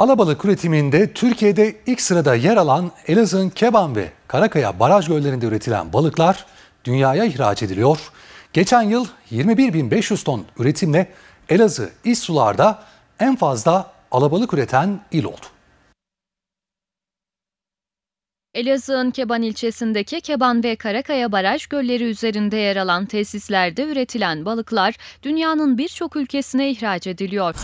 Alabalık üretiminde Türkiye'de ilk sırada yer alan Elazığ'ın Keban ve Karakaya baraj göllerinde üretilen balıklar dünyaya ihraç ediliyor. Geçen yıl 21.500 ton üretimle Elazığ iç sularda en fazla alabalık üreten il oldu. Elazığ'ın Keban ilçesindeki Keban ve Karakaya baraj gölleri üzerinde yer alan tesislerde üretilen balıklar dünyanın birçok ülkesine ihraç ediliyor.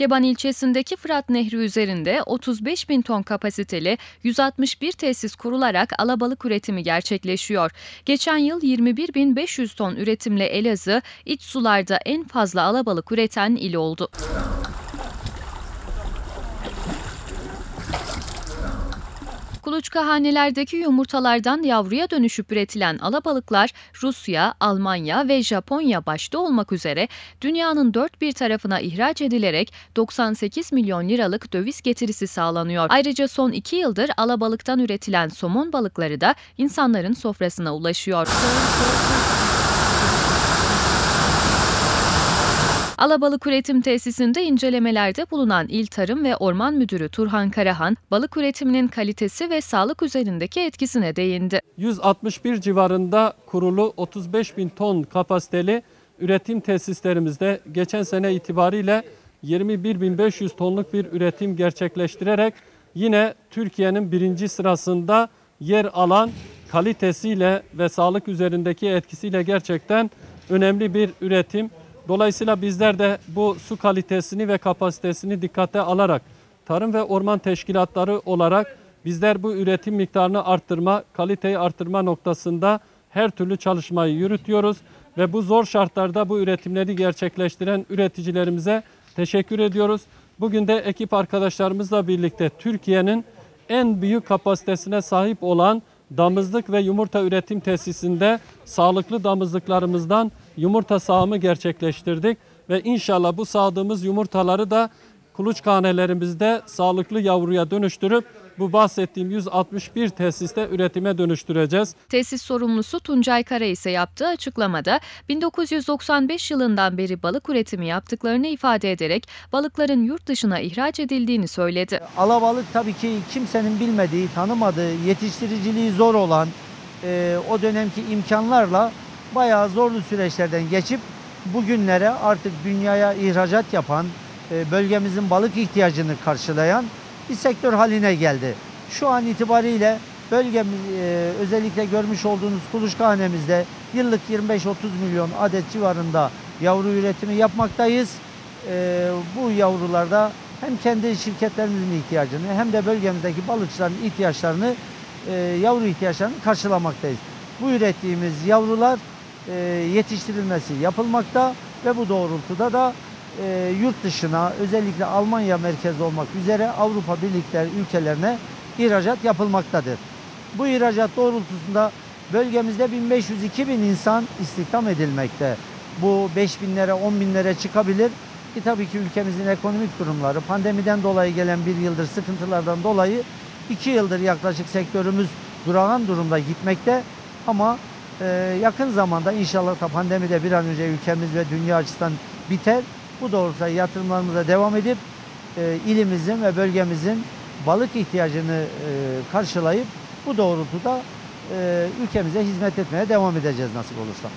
Keban ilçesindeki Fırat Nehri üzerinde 35 bin ton kapasiteli 161 tesis kurularak alabalık üretimi gerçekleşiyor. Geçen yıl 21.500 ton üretimle Elazığ iç sularda en fazla alabalık üreten il oldu. Kuluçkahanelerdeki yumurtalardan yavruya dönüşüp üretilen alabalıklar Rusya, Almanya ve Japonya başta olmak üzere dünyanın dört bir tarafına ihraç edilerek 98 milyon liralık döviz getirisi sağlanıyor. Ayrıca son iki yıldır alabalıktan üretilen somon balıkları da insanların sofrasına ulaşıyor. Alabalık Üretim Tesisinde incelemelerde bulunan İl Tarım ve Orman Müdürü Turhan Karahan, balık üretiminin kalitesi ve sağlık üzerindeki etkisine değindi. 161 civarında kurulu 35 bin ton kapasiteli üretim tesislerimizde geçen sene itibariyle 21.500 tonluk bir üretim gerçekleştirerek yine Türkiye'nin birinci sırasında yer alan kalitesiyle ve sağlık üzerindeki etkisiyle gerçekten önemli bir üretim. Dolayısıyla bizler de bu su kalitesini ve kapasitesini dikkate alarak tarım ve orman teşkilatları olarak bizler bu üretim miktarını arttırma, kaliteyi arttırma noktasında her türlü çalışmayı yürütüyoruz ve bu zor şartlarda bu üretimleri gerçekleştiren üreticilerimize teşekkür ediyoruz. Bugün de ekip arkadaşlarımızla birlikte Türkiye'nin en büyük kapasitesine sahip olan damızlık ve yumurta üretim tesisinde sağlıklı damızlıklarımızdan yumurta sağımı gerçekleştirdik ve inşallah bu sağdığımız yumurtaları da kuluçkanelerimizde sağlıklı yavruya dönüştürüp bu bahsettiğim 161 tesiste üretime dönüştüreceğiz. Tesis sorumlusu Tuncay Kara ise yaptığı açıklamada 1995 yılından beri balık üretimi yaptıklarını ifade ederek balıkların yurt dışına ihraç edildiğini söyledi. Alabalık tabii ki kimsenin bilmediği, tanımadığı, yetiştiriciliği zor olan e, o dönemki imkanlarla bayağı zorlu süreçlerden geçip bugünlere artık dünyaya ihracat yapan, e, bölgemizin balık ihtiyacını karşılayan bir sektör haline geldi. Şu an itibariyle bölgemiz e, özellikle görmüş olduğunuz kuluçkahanemizde yıllık 25-30 milyon adet civarında yavru üretimi yapmaktayız. E, bu yavrularda hem kendi şirketlerimizin ihtiyacını hem de bölgemizdeki balıkçıların ihtiyaçlarını, yavru ihtiyaçlarını karşılamaktayız. Bu ürettiğimiz yavrular yetiştirilmesi yapılmakta ve bu doğrultuda da e, yurt dışına özellikle Almanya merkezli olmak üzere Avrupa Birlikleri ülkelerine ihracat yapılmaktadır. Bu ihracat doğrultusunda bölgemizde 1500-2000 insan istihdam edilmekte. Bu 5000'lere 10 binlere çıkabilir. Ki tabii ki ülkemizin ekonomik durumları pandemiden dolayı gelen bir yıldır sıkıntılardan dolayı iki yıldır yaklaşık sektörümüz durağan durumda gitmekte. Ama e, yakın zamanda inşallah da pandemi de bir an önce ülkemiz ve dünya açısından biter. Bu doğrultuda yatırımlarımıza devam edip e, ilimizin ve bölgemizin balık ihtiyacını e, karşılayıp bu doğrultuda e, ülkemize hizmet etmeye devam edeceğiz nasip olursa.